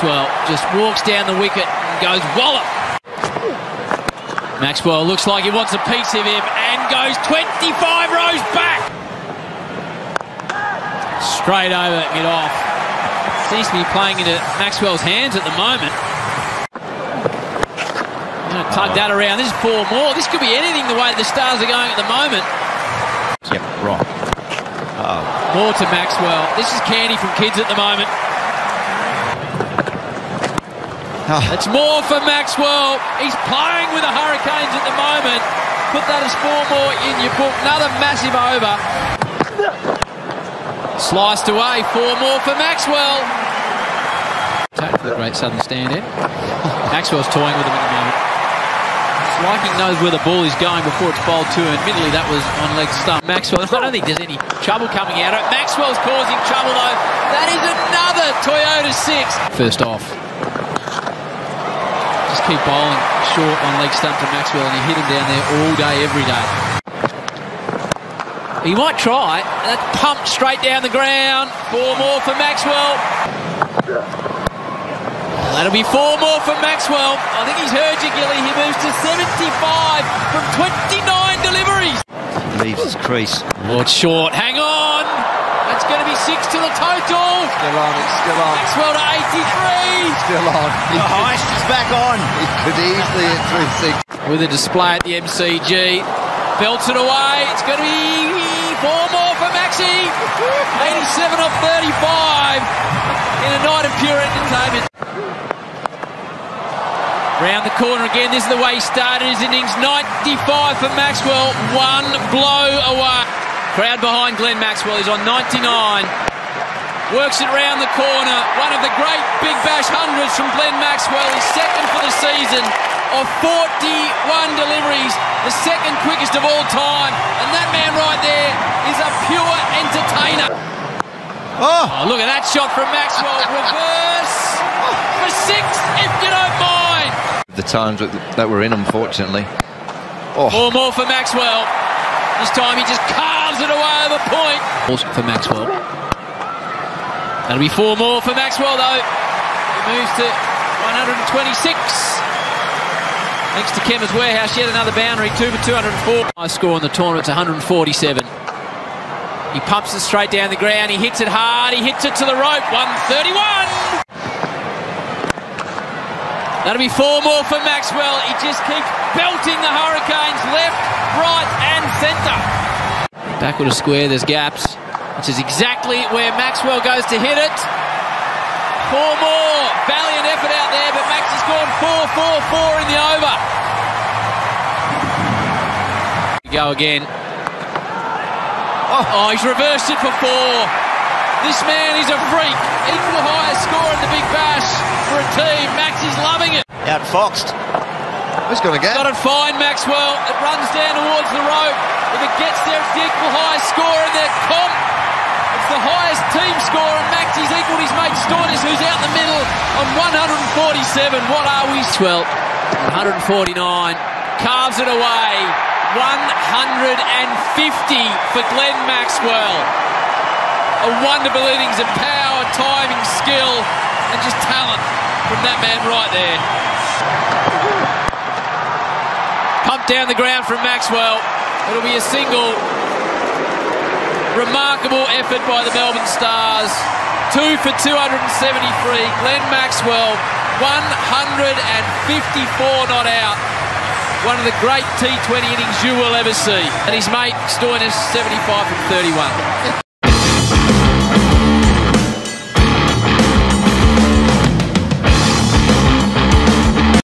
just walks down the wicket and goes wallop. Maxwell looks like he wants a piece of him and goes 25 rows back. Straight over, it off. Seems to be playing into Maxwell's hands at the moment. Tug that around. This is four more. This could be anything the way the Stars are going at the moment. Yep, right. Oh. More to Maxwell. This is candy from kids at the moment. Oh. It's more for Maxwell. He's playing with the Hurricanes at the moment. Put that as four more in your book. Another massive over. Sliced away. Four more for Maxwell. For the great Southern stand in. Maxwell's toying with him at the moment. Like knows where the ball is going before it's bowled to. Admittedly, that was on leg stump. Maxwell, I don't think there's any trouble coming out of it. Maxwell's causing trouble, though. That is another Toyota 6. First off. Keep bowling short on leg stump to Maxwell, and you hit him down there all day, every day. He might try. That's pumped straight down the ground. Four more for Maxwell. That'll be four more for Maxwell. I think he's heard you, Gilly. He moves to 75 from 29 deliveries. Leaves his crease. It's short. Hang on. That's going to be six to the total. Still on, it's still on. Maxwell to 83. Still on. The heist is back on. He could easily hit through six. With a display at the MCG. Belts it away. It's going to be four more for Maxi. 87 off 35 in a night of pure entertainment. Round the corner again. This is the way he started his innings. 95 for Maxwell. One blow away. Crowd behind Glenn Maxwell. He's on 99. Works it round the corner. One of the great Big Bash hundreds from Glenn Maxwell. He's second for the season of 41 deliveries. The second quickest of all time. And that man right there is a pure entertainer. Oh, oh look at that shot from Maxwell. Reverse for six, if you don't mind. The times that we're in, unfortunately. Oh. Four more for Maxwell. This time he just carves it away over point. For Maxwell. That'll be four more for Maxwell, though. He moves to 126. Thanks to Chemist Warehouse, yet another boundary, two for 204. High score in the tournament, it's 147. He pumps it straight down the ground. He hits it hard. He hits it to the rope. 131. That'll be four more for Maxwell. He just keeps belting the Hurricanes left, right, and centre. Backward of square, there's gaps, which is exactly where Maxwell goes to hit it. Four more. Valiant effort out there, but Max has gone 4 4 4 in the over. Go again. Oh. oh, he's reversed it for four. This man is a freak. Equal highest score in the Big Bash for a team. Max is loving it. Outfoxed. Who's going to get? Got it fine, Maxwell. It runs down towards the rope. If it gets there, it's the equal highest score in their comp. It's the highest team score, and Max has equalled his mate Stoinis, who's out the middle on 147. What are we? 12. 149. Carves it away. 150 for Glenn Maxwell. A wonderful innings of power, timing, skill, and just talent from that man right there. Down the ground from Maxwell. It'll be a single. Remarkable effort by the Melbourne Stars. Two for 273. Glenn Maxwell, 154 not out. One of the great T20 innings you will ever see. And his mate, Stoinis, 75 from 31.